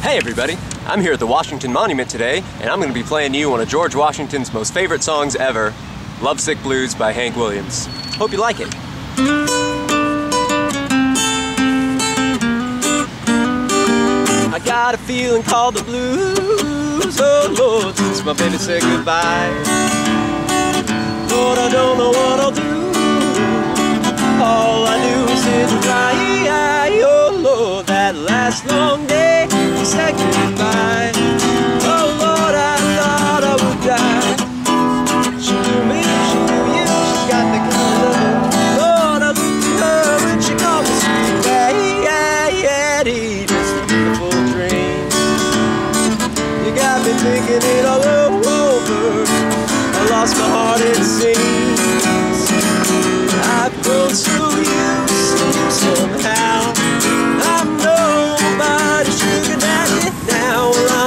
Hey everybody, I'm here at the Washington Monument today, and I'm going to be playing you one of George Washington's most favorite songs ever, Lovesick Blues by Hank Williams. Hope you like it. I got a feeling called the blues, oh Lord, since my baby said goodbye. Lord, I don't know what I'll do. All I do is sit and cry, oh Lord, that last long day said goodbye. Oh Lord, I thought I would die. She knew me, she knew you, she's got the kind of. Lord, I looked at her when she called me sweet daddy. It's a beautiful dream. You got me thinking it all over.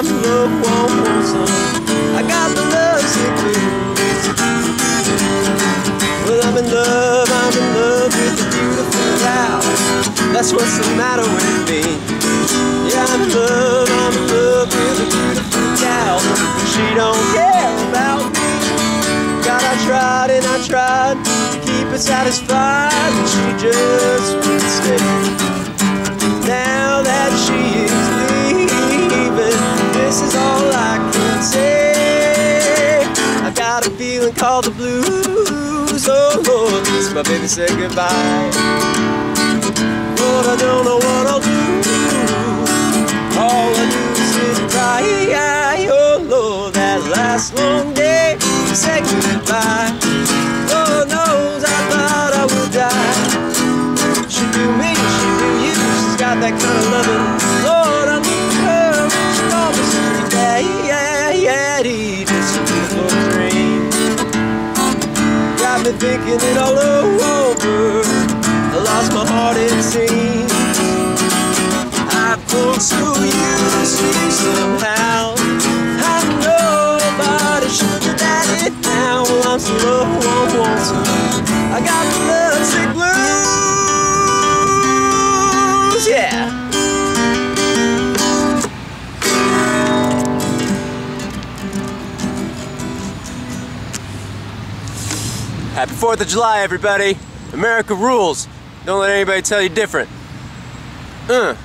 I'm one. I got the love sick. Well, I'm in love, I'm in love with the beautiful gal. That's what's the matter with me. Yeah, I'm in love, I'm in love with a beautiful gal. She don't care about me. God, I tried and I tried to keep her satisfied, but she just called the blues. Oh Lord, since my baby said goodbye. Lord, I don't know what I'll do. All I do is sit and cry. Oh Lord, that last long day say goodbye. Lord knows I thought I would die. She knew me, she knew you. She's got that kind of loving. Thinking it all over. I lost my heart, it seems. So used to you somehow. Happy 4th of July, everybody. America rules. Don't let anybody tell you different. Uh.